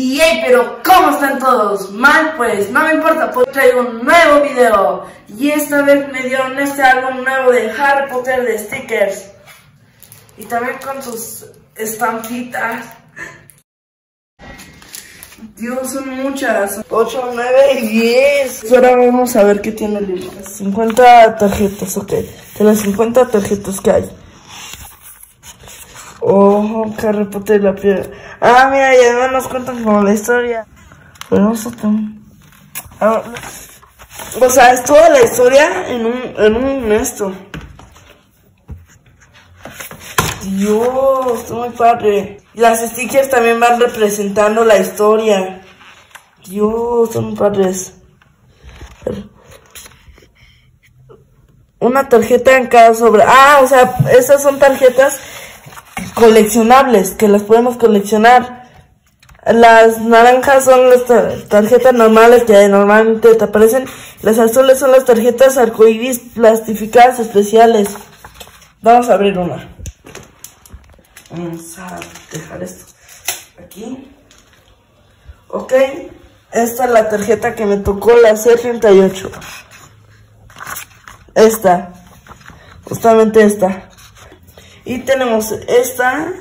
Y hey, pero ¿cómo están todos? Mal, pues no me importa, pues traigo un nuevo video. Y esta vez me dieron este álbum nuevo de Harry Potter de stickers. Y también con sus estampitas. Dios, son muchas. 8, 9 y 10. Ahora vamos a ver qué tiene el libro. 50 tarjetas, ok. De las 50 tarjetas que hay. Oh, Harry Potter la piedra. Ah, mira, y además nos cuentan como la historia. Pero no sé ah, O sea, es toda la historia en un, en un esto. Dios, muy padre. Las stickers también van representando la historia. Dios, son padres. Una tarjeta en cada sobre. Ah, o sea, esas son tarjetas coleccionables que las podemos coleccionar. Las naranjas son las tarjetas normales que normalmente te aparecen. Las azules son las tarjetas arcoíris plastificadas especiales. Vamos a abrir una. Vamos a dejar esto aquí. Ok. Esta es la tarjeta que me tocó, la C38. Esta. Justamente esta. Y tenemos esta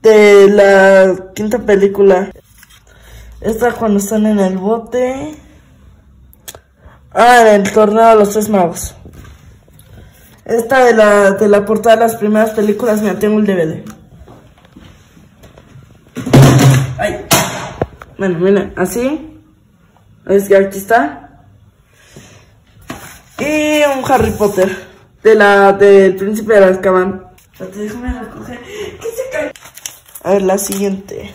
de la quinta película. Esta cuando están en el bote. Ah, en el torneo de los tres magos. Esta de la, de la portada de las primeras películas, me tengo el DVD. Ay. Bueno, miren, así. Es que aquí está. Y un Harry Potter de la del príncipe de Azkaban. Déjame recoger. ¿Qué se cae? A ver, la siguiente.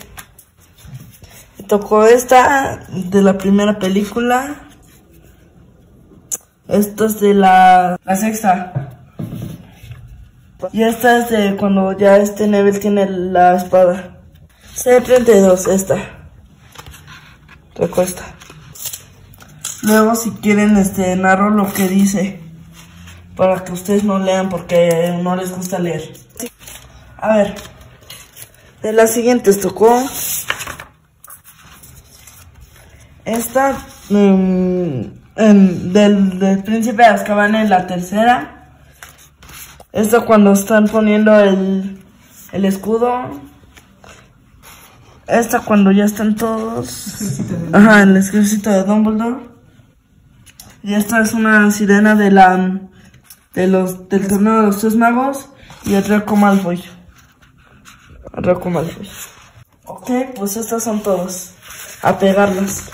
Me tocó esta de la primera película. Esta es de la, la sexta. Y esta es de cuando ya este Neville tiene la espada. C32, esta. Recuesta. Luego si quieren este narro lo que dice para que ustedes no lean porque no les gusta leer. A ver, de las siguientes tocó esta mm, del, príncipe de Azkaban en la tercera. Esta cuando están poniendo el, el escudo. Esta cuando ya están todos. Ajá, el ejército de Dumbledore. Y esta es una sirena de la de los, del torneo de los tres magos y el Draco Malfoy. Draco Malfoy. Ok, pues estas son todos. A pegarlas.